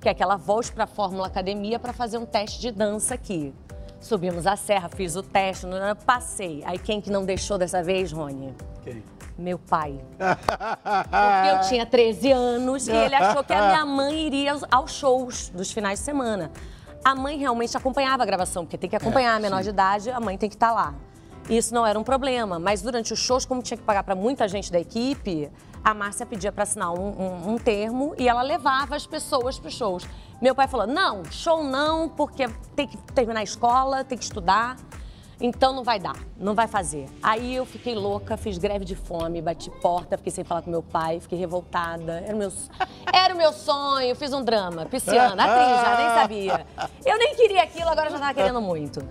quer que ela volte para a Fórmula Academia para fazer um teste de dança aqui. Subimos a serra, fiz o teste, passei. Aí quem que não deixou dessa vez, Rony? Quem? Meu pai. Porque eu tinha 13 anos e ele achou que a minha mãe iria aos shows dos finais de semana. A mãe realmente acompanhava a gravação, porque tem que acompanhar É, a menor sim. de idade, a mãe tem que estar lá. Isso não era um problema, mas durante os shows, como tinha que pagar para muita gente da equipe, a Márcia pedia para assinar um, um- um termo e ela levava as pessoas para os shows. Meu pai falou: não, show não, porque tem que terminar a escola, tem que estudar. Então não vai dar, não vai fazer. Aí eu fiquei louca, fiz greve de fome, bati porta, fiquei sem falar com meu pai, fiquei revoltada. Era o meu, era o meu sonho, fiz um drama, pisciana, atriz, já nem sabia. Eu nem queria aquilo, agora já tava querendo muito.